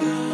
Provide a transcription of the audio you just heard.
oh